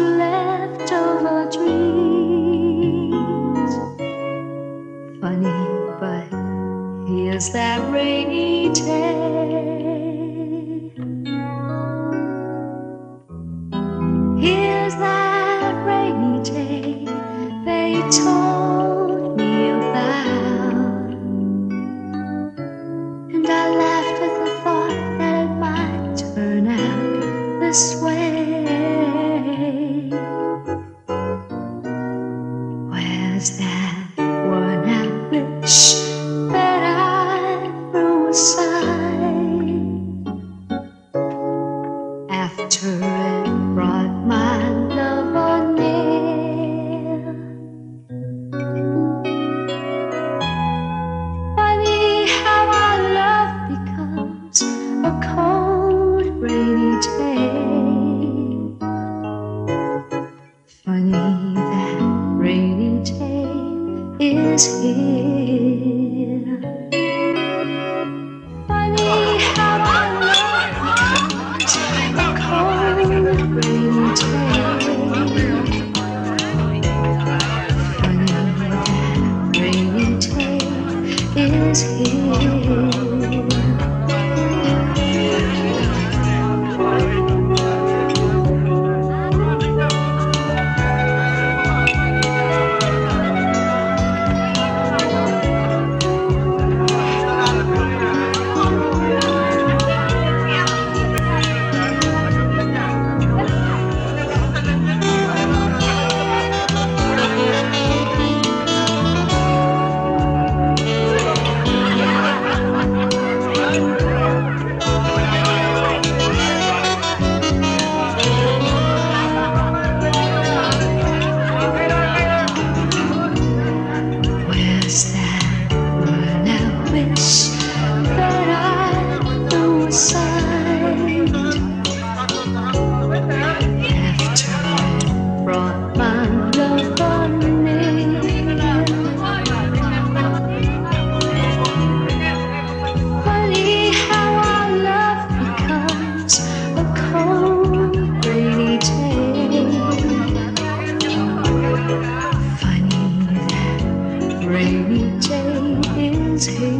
leftover dreams. Funny, but here's that rainy day. Here's that rainy day Where's that one out wish that I threw aside after it brought my lover near? Funny how our love becomes a cold, rainy day. Funny that rainy day is here. Funny how our love becomes a cold, rainy day. Funny that rainy day is here. That I threw aside after brought my near? Funny how our love becomes a cold, rainy day. Funny that rainy day is here.